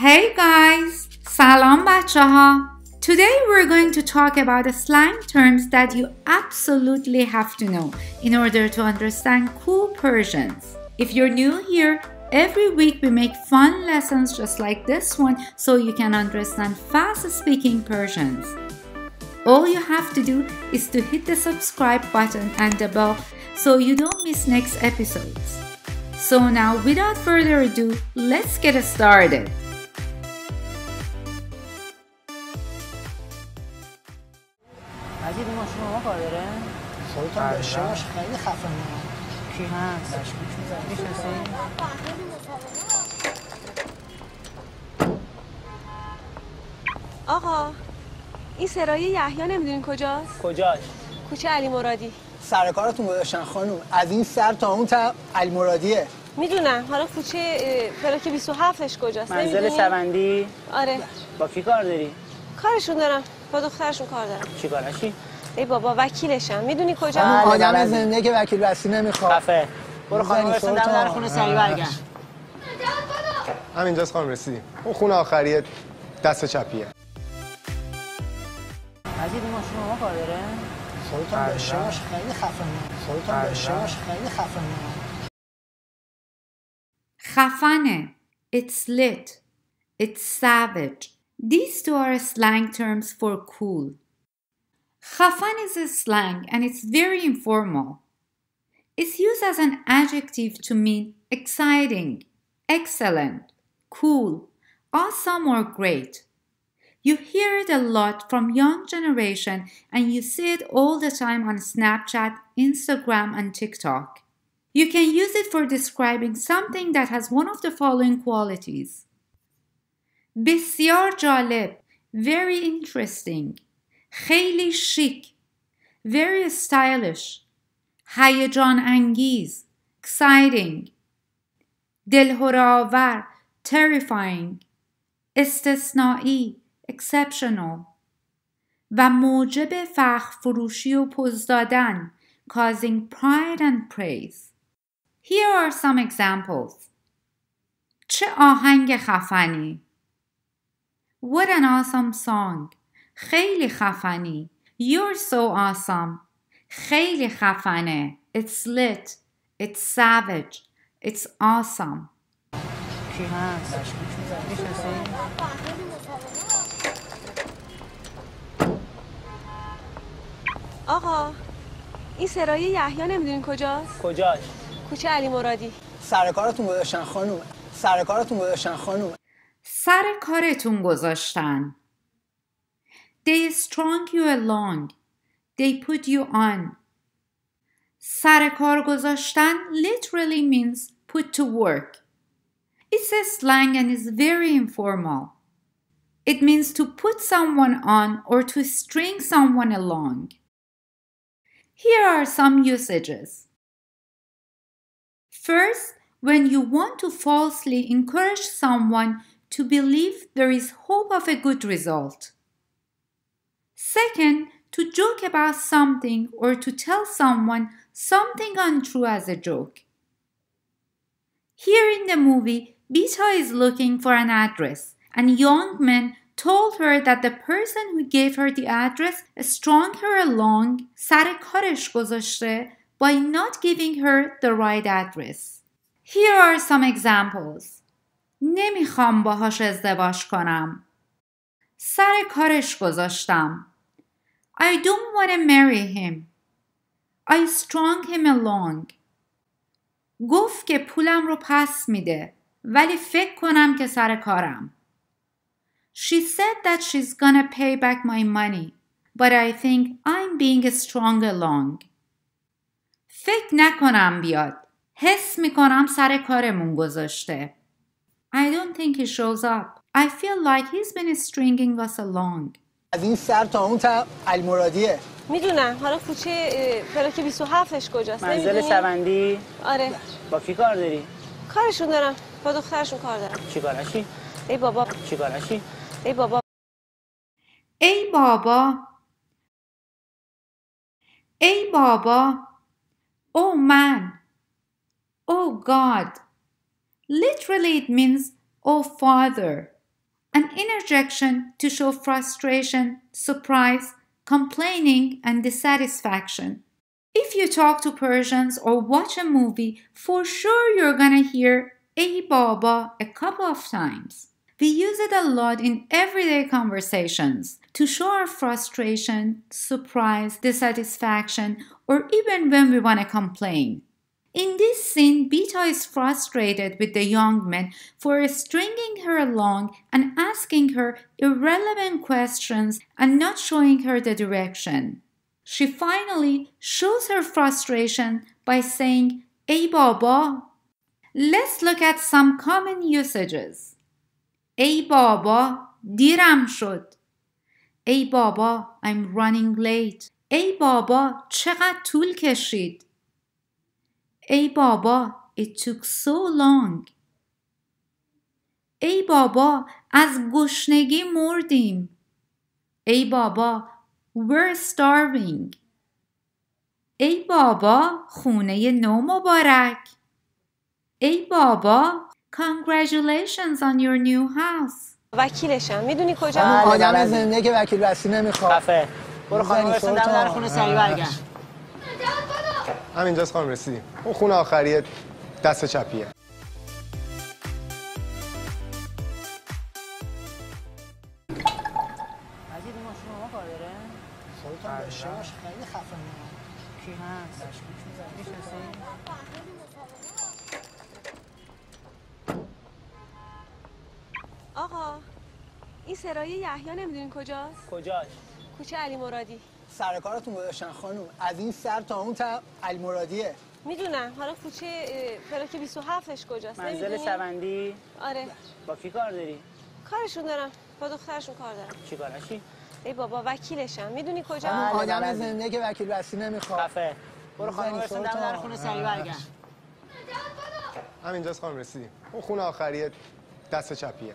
Hey guys! Salam ha! Today we're going to talk about the slang terms that you absolutely have to know in order to understand cool Persians. If you're new here, every week we make fun lessons just like this one so you can understand fast speaking Persians. All you have to do is to hit the subscribe button and the bell so you don't miss next episodes. So now without further ado, let's get started. خودتون داشته باش خیلی خفنه کی؟ هست؟ آقا این سرای یحیی نمی‌دونین کجاست؟ کجاش؟ کوچه علی مرادی. سر کارتون گذاشتن خانم. از این سر تا اون تا علی مرادیه. می‌دونم. حالا کوچه اه، فلاک 27ش کجاست؟ منزل؟ سوندی؟ آره. با کی کار داری؟ کارشون دارم. با دخترشون کار دارم. چی کارشی؟ ای بابا وکیلشم می‌دونی کجا بله، آدم بله. زنده که وکیل بستی نمی‌خواد خفه برو خانم برسون دم. در خونه سری برگرد همینجاست خانم رسیدیم اون خونه آخریه دست چپیه این ماشین ما کار داره؟ خودتون داشته باش خیلی خفنه خودتون داشته باش خیلی خفنه Khafane. It's lit. It's savage. These two are slang terms for cool. Khafan is a slang and it's very informal. It's used as an adjective to mean exciting, excellent, cool, awesome or great. You hear it a lot from young generation and you see it all the time on Snapchat, Instagram and TikTok. You can use it for describing something that has one of the following qualities. بسیار جالب Very interesting خیلی chic very stylish هیجان انگیز exciting دلهراور terrifying استثنایی exceptional و موجب فخر فروشی و پوز دادن causing pride and praise Here are some examples. چه آهنگ خفنی. What an awesome song. خیلی خفنی. You're so awesome. خیلی خفنه. It's lit. It's savage. It's awesome. کی هست؟ میشنسی؟ آقا این سرای یحیی نمی‌دونین کجاست کجاش؟ کوچه علی مرادی سر کارتون گذاشتن خانم سر کارتون گذاشتن خانم سر کارتون گذاشتن. They strung you along. They put you on. سر کار گذاشتن literally means put to work. It's a slang and is very informal. It means to put someone on or to string someone along. Here are some usages. First, when you want to falsely encourage someone to believe there is hope of a good result. Second, to joke about something or to tell someone something untrue as a joke. Here in the movie, Bita is looking for an address, and young men told her that the person who gave her the address strung her along سر کارش گذاشته by not giving her the right address. Here are some examples. نمیخوام باهاش ازدواج کنم. سر کارش گذاشتم. I don't want to marry him. I strung him along. گفت که پولم رو پس میده ولی فکر کنم که سر کارم. She said that she's gonna pay back my money, but I think I'm being strung along. فکر نکنم بیاد. حس میکنم سر کارمون گذاشته. I don't think he shows up. I feel like he's been stringing us along. از این سر تا اون تا علی مرادیه می‌دونم. حالا کوچه اه، فلاک 27ش کجاست؟ منزل؟ سوندی؟ آره. با کی کار داری؟ کارشون دارم. با دخترشون کار دارم. چی کارشی؟ ای بابا. چی کارشی؟ ای بابا. ای بابا. ای بابا. Oh man Oh God Literally it means oh father. An interjection to show frustration, surprise, complaining, and dissatisfaction. If you talk to Persians or watch a movie, for sure you're gonna hear Ey Baba a couple of times. We use it a lot in everyday conversations to show our frustration, surprise, dissatisfaction, or even when we want to complain. In this scene, Bita is frustrated with the young man for stringing her along and asking her irrelevant questions and not showing her the direction. She finally shows her frustration by saying, Ey baba. Let's look at some common usages. Ey baba, diram shod. Ey baba, I'm running late. Ey baba, چقدر طول کشید. ای بابا It took so long. ای بابا از گشنگی مردیم. ای بابا We're starving. ای بابا خونه نو مبارک. ای بابا Congratulations on your new house. وکیلشم. می‌دونی کجا؟ بله، آدم بلدی. زنده که وکیل بستی نمی‌خواد. خفه. برو صوتو. در خونه سریع برگرد همینجاست خانم رسیدیم اون خونه آخریه دست چپیه. آقا این سرایه یحیی نمی‌دونین کجاست؟ کجاست؟ کوچه علی مرادی. سر کارتون گذاشتن خانم از این سر تا اون تا علی مرادیه. می‌دونم. حالا کوچه اه، فلاک 27 ش کجاست؟ منزل؟ شوندی؟ آره. با کی کار داری؟ کارشون دارم. با دخترشون کار دارم. چی کارشی؟ ای بابا وکیلشم. می‌دونی کجا؟ آدم. زنده که وکیل بستی نمی‌خواد. خفه. برو خانم برسون دم. در خونه سریع برگرد. همینجاست خانم رسیدیم اون خونه آخریه دست چپیه.